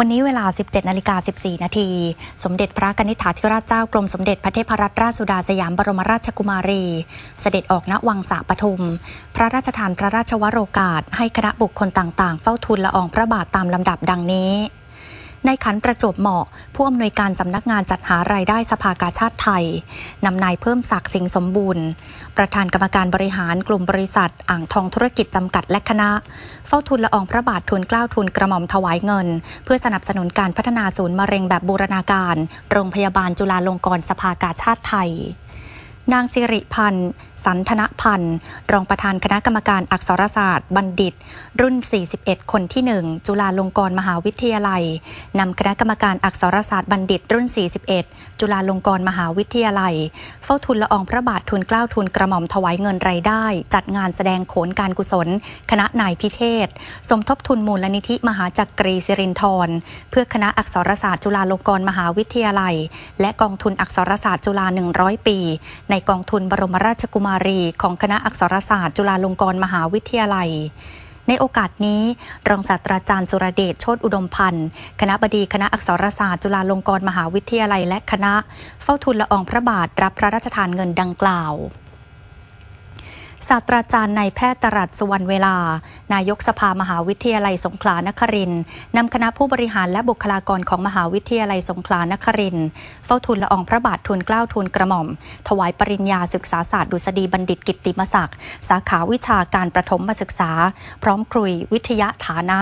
วันนี้เวลา 17นาฬิกา14 นาที สมเด็จพระนิธิาธิราชเจ้ากรมสมเด็จพระเทพรัตนราชสุดาสยามบรมราชกุมารี เสด็จออกณวังสาปทุม พระราชทานพระราชวโรกาส ให้คณะบุคคลต่างๆ เฝ้าทูลละอองพระบาทตามลำดับดังนี้ ในขันประจบเหมาะ ผู้อำนวยการสำนักงานจัดหารายได้สภากาชาติไทยนำนายเพิ่มศักดิ์สิงสมบูรณ์ ประธานกรรมการบริหารกลุ่มบริษัท อ่างทองธุรกิจจำกัดและคณะ เฝ้าทุนละอองพระบาททุนเกล้าทุนกระหม่อมถวายเงิน เพื่อสนับสนุนการพัฒนาศูนย์มะเร็งแบบบูรณาการ โรงพยาบาลจุฬาลงกรณ์สภากาชาติไทยนางสิริพันธ์สันธนพันธ์ รองประธานคณะกรรมการอักษรศาสตร์ บัณฑิต รุ่น 41 คนที่ 1 จุฬาลงกรณ์มหาวิทยาลัยนำคณะกรรมการอักษรศาสตร์บัณฑิต รุ่น 41 จุฬาลงกรณ์มหาวิทยาลัย เฝ้าทุนละอองพระบาททุนเกล้าทุนกระหม่อมถวายเงินรายได้ จัดงานแสดงโขนการกุศล คณะนายพิเชษสมทบทุนมูลนิธิมหาจักรีสิรินทรเพื่อคณะอักษรศาสตร์จุฬาลงกรณ์มหาวิทยาลัย และกองทุนอักษรศาสตร์จุฬา100 ปี ในกองทุนบรมราชกุมารของคณะอักษรศาสตร์ จุฬาลงกรณ์มหาวิทยาลัย ในโอกาสนี้ รองศาสตราจารย์สุรเดชโชติอุดมพันธ์ คณะบดีคณะอักษรศาสตร์ จุฬาลงกรณ์มหาวิทยาลัยและคณะ เฝ้าทุนละอองพระบาทรับพระราชทานเงินดังกล่าว ศาสตราจารย์นายแพทย์ตรัสสุวรรณเวลา นายกสภามหาวิทยาลัยสงขลานครินนำคณะผู้บริหารและบุคลากรของมหาวิทยาลัยสงขลานครินเฝ้าทูลละอองพระบาททูลเกล้าทูลกระหม่อม ถวายปริญญาศึกษาศาสตร์ดุษฎีบัณฑิตกิตติมศักดิ์สาขาวิชาการประถมศึกษา พร้อมครุยวิทยาฐานะ